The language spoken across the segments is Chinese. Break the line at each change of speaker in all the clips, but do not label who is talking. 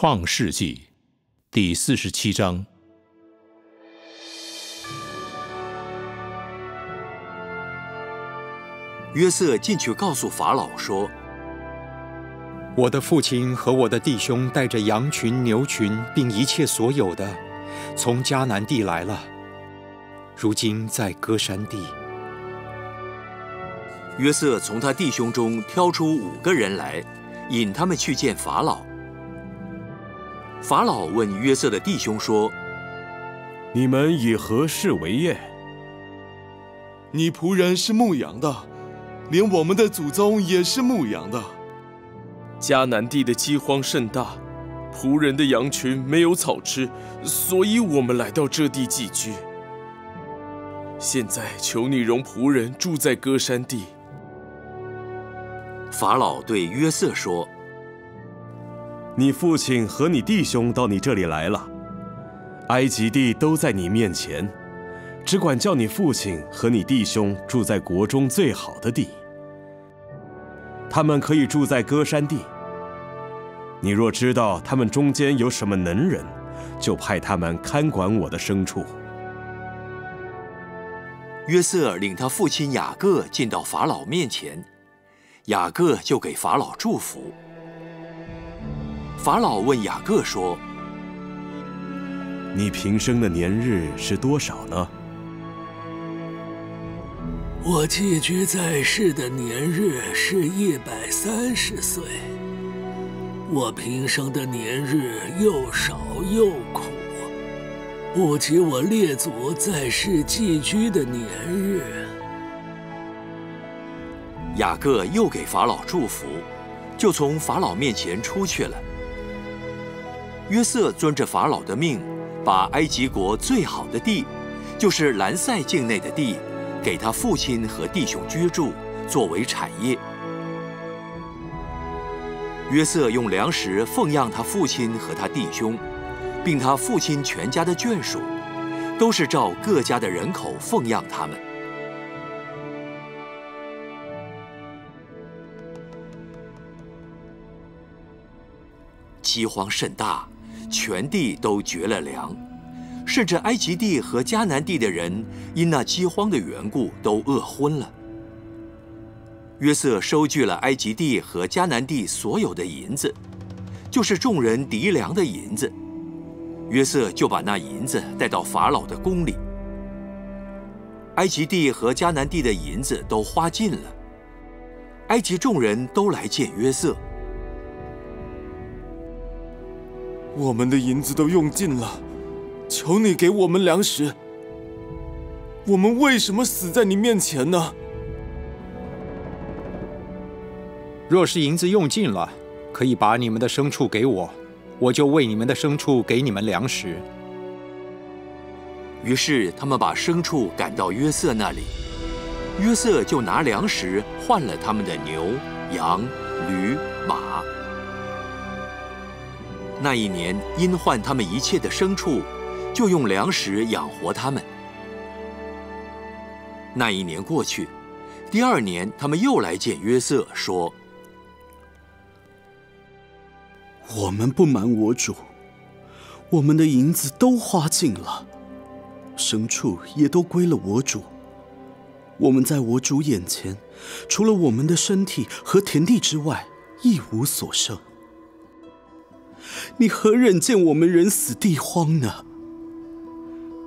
创世纪第四十七章。
约瑟进去告诉法老说：“
我的父亲和我的弟兄带着羊群、牛群，并一切所有的，从迦南地来了。如今在歌山地。”
约瑟从他弟兄中挑出五个人来，引他们去见法老。法老问约瑟的弟兄说：“
你们以何事为业？”
你仆人是牧羊的。连我们的祖宗也是牧羊的。
迦南地的饥荒甚大，仆人的羊群没有草吃，所以我们来到这地寄居。现在求你容仆人住在歌山地。
法老对约瑟说：“
你父亲和你弟兄到你这里来了，埃及地都在你面前。”只管叫你父亲和你弟兄住在国中最好的地，他们可以住在歌山地。你若知道他们中间有什么能人，就派他们看管我的牲畜。
约瑟领他父亲雅各进到法老面前，雅各就给法老祝福。法老问雅各说：“
你平生的年日是多少呢？”
我寄居在世的年日是一百三十岁。我平生的年日又少又苦，不及我列祖在世寄居的年日。
雅各又给法老祝福，就从法老面前出去了。约瑟遵着法老的命，把埃及国最好的地，就是兰塞境内的地。给他父亲和弟兄居住，作为产业。约瑟用粮食奉养他父亲和他弟兄，并他父亲全家的眷属，都是照各家的人口奉养他们。饥荒甚大，全地都绝了粮。甚至埃及地和迦南地的人因那饥荒的缘故都饿昏了。约瑟收据了埃及地和迦南地所有的银子，就是众人敌粮的银子。约瑟就把那银子带到法老的宫里。埃及地和迦南地的银子都花尽了。埃及众人都来见约瑟。
我们的银子都用尽了。求你给我们粮食。我们为什么死在你面前呢？
若是银子用尽了，可以把你们的牲畜给我，我就为你们的牲畜给你们粮食。
于是他们把牲畜赶到约瑟那里，约瑟就拿粮食换了他们的牛、羊、驴、马。那一年因换他们一切的牲畜。就用粮食养活他们。那一年过去，第二年他们又来见约瑟，说：“
我们不瞒我主，我们的银子都花尽了，牲畜也都归了我主。我们在我主眼前，除了我们的身体和田地之外，一无所剩。你何忍见我们人死地荒呢？”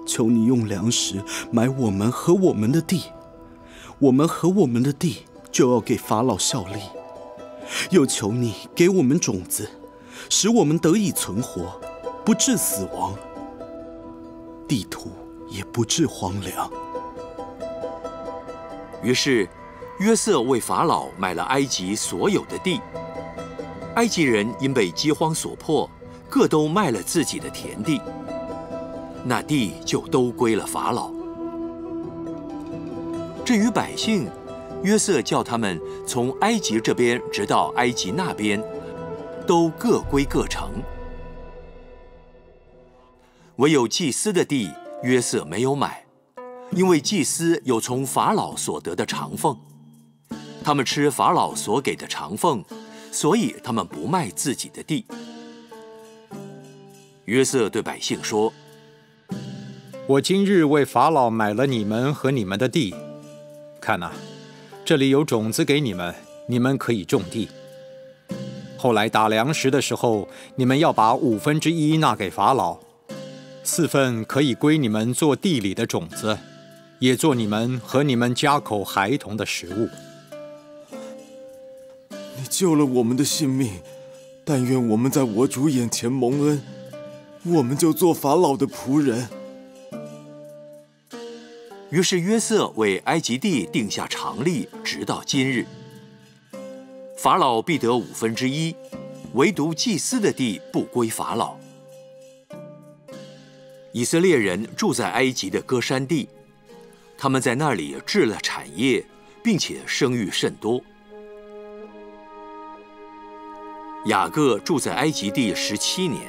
求你用粮食买我们和我们的地，我们和我们的地就要给法老效力。又求你给我们种子，使我们得以存活，不致死亡，地土也不致荒凉。
于是，约瑟为法老买了埃及所有的地。埃及人因被饥荒所迫，各都卖了自己的田地。那地就都归了法老。至于百姓，约瑟叫他们从埃及这边直到埃及那边，都各归各城。唯有祭司的地，约瑟没有买，因为祭司有从法老所得的长俸，他们吃法老所给的长俸，所以他们不卖自己的地。约瑟对百姓说：“
我今日为法老买了你们和你们的地，看呐，这里有种子给你们，你们可以种地。后来打粮食的时候，你们要把五分之一纳给法老，四份可以归你们做地里的种子，也做你们和你们家口孩童的食物。
救了我们的性命，但愿我们在我主眼前蒙恩。”我们就做法老的仆人。
于是约瑟为埃及地定下常例，直到今日。法老必得五分之一，唯独祭司的地不归法老。以色列人住在埃及的歌山地，他们在那里置了产业，并且生育甚多。雅各住在埃及地十七年。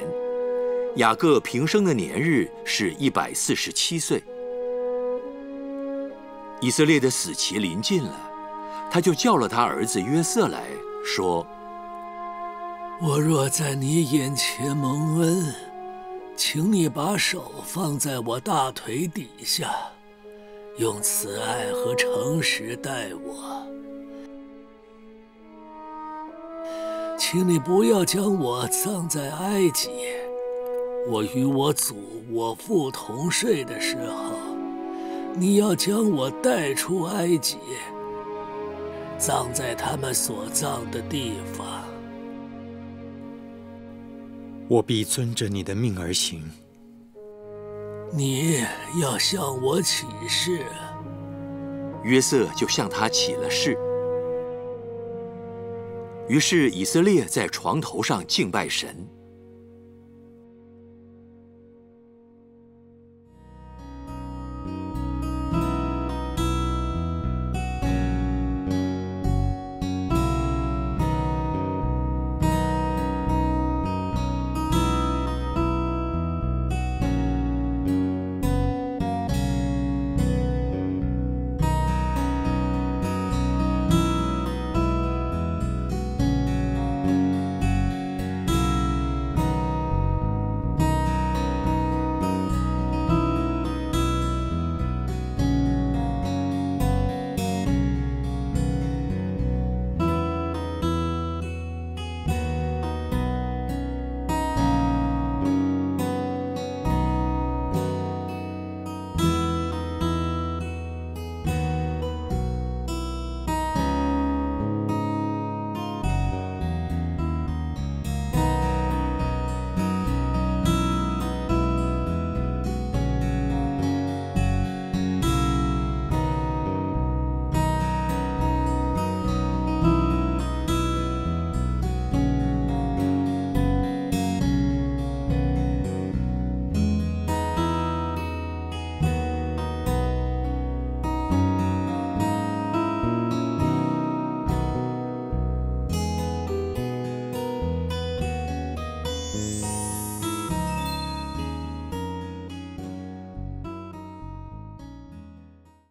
雅各平生的年日是一百四十七岁。以色列的死期临近了，他就叫了他儿子约瑟来说：“
我若在你眼前蒙恩，请你把手放在我大腿底下，用慈爱和诚实待我。请你不要将我葬在埃及。”我与我祖、我父同睡的时候，你要将我带出埃及，葬在他们所葬的地方。
我必遵着你的命而行。
你要向我起誓。
约瑟就向他起了誓。于是以色列在床头上敬拜神。